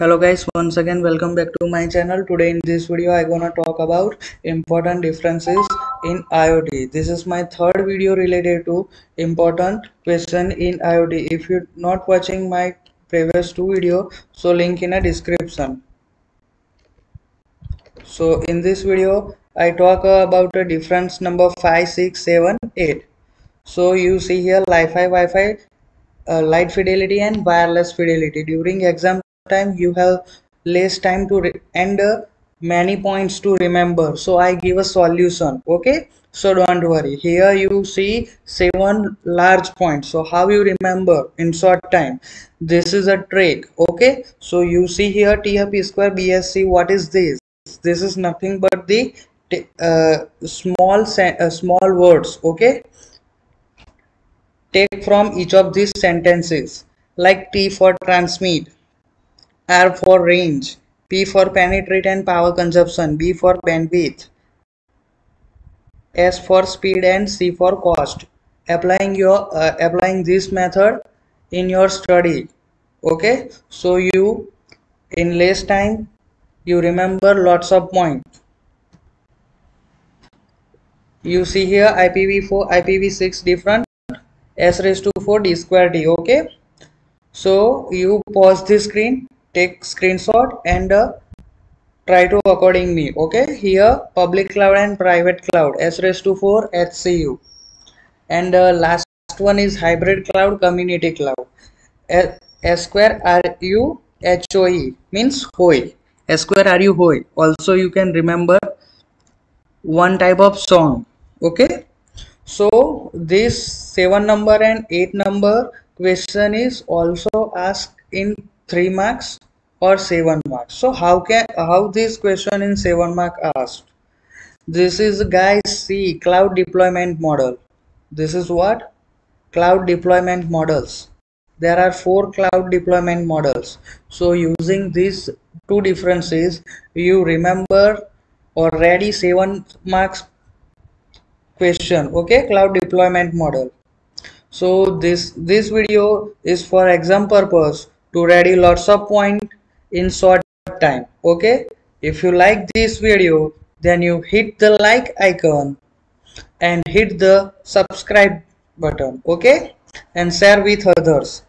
hello guys once again welcome back to my channel. Today in this video i gonna talk about important differences in iot this is my third video related to important question in iot if you're not watching my previous two video so link in a description. So in this video i talk about a difference number five six seven eight. So you see here li-fi wi-fi uh, light fidelity and wireless fidelity. During exam time you have less time to and uh, many points to remember. So i give a solution okay? So don't worry. Here you see seven large points. So how you remember in short time? This is a trick okay? So you see here tf square bsc what is this? This is nothing but the uh, small uh, small words okay? Take from each of these sentences like t for transmit R for range, P for penetrate and power consumption, B for bandwidth, S for speed and C for cost. Applying your uh, applying this method in your study. Okay, so you in less time you remember lots of points. You see here IPv4, IPv6 different, S raised to 4 D square D. Okay, so you pause the screen take screenshot and uh, try to according me okay? Here public cloud and private cloud s raised to 4 hcu and uh, last one is hybrid cloud community cloud. S square r u h o e means hoi. S square r u hoi. Also you can remember one type of song okay? So this 7 number and 8 number question is also asked in 3 marks or 7 marks so how can how this question in 7 mark asked? This is guys see cloud deployment model. This is what? Cloud deployment models. There are four cloud deployment models. So using these two differences you remember already 7 marks question okay? Cloud deployment model. So this this video is for exam purpose to ready lots of point in short time okay? If you like this video then you hit the like icon and hit the subscribe button okay? And share with others